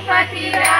Bupati Rama.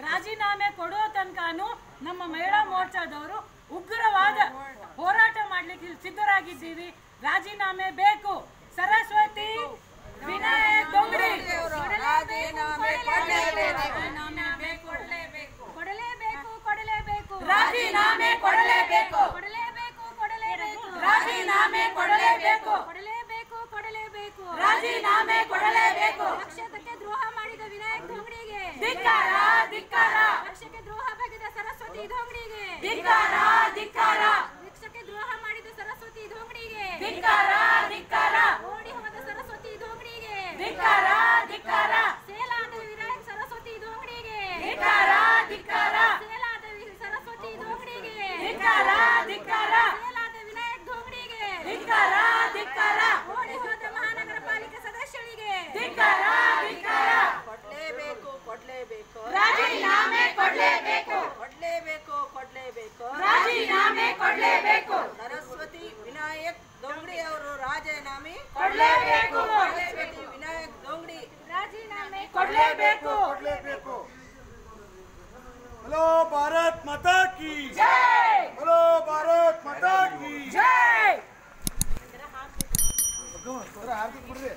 ರಾಜೀನಾಮೆ ಕೊಡೋ ತನಕನೂ ನಮ್ಮ ಮಹಿಳಾ ಮೋರ್ಚಾದವರು ಆಗಿದ್ದೀವಿ ರಾಜೀನಾಮೆ ಬೇಕು ಸರಸ್ವತಿ ವಿನಾಯಕ್ ರಾಜೀನಾಮೆ ಕೊಡಲೇಬೇಕು ಕೊಡಲೇಬೇಕು ರಾಜೀನಾಮೆ ಕೊಡಲೇಬೇಕು ಕೊಡಲೇಬೇಕು ಕೊಡಲೇಬೇಕು ರಾಜೀನಾಮೆ ಕೊಡಲೇಬೇಕು ಕೊಡಲೇಬೇಕು ಕೊಡಲೇಬೇಕು ರಾಜೀನಾಮೆ ಕೊಡ್ಲೇಬೇಕು ಕೊಡ್ಲೇಬೇಕು ಹಲೋ ಭಾರತ್ ಮಾತಾ ಕಿ ಜೈ ಹಲೋ ಭಾರತ್ ಮಾತಾ ಕಿ ಜೈ ಹಾರ್ದಿಕ್ ಬಿಡ್ರಿ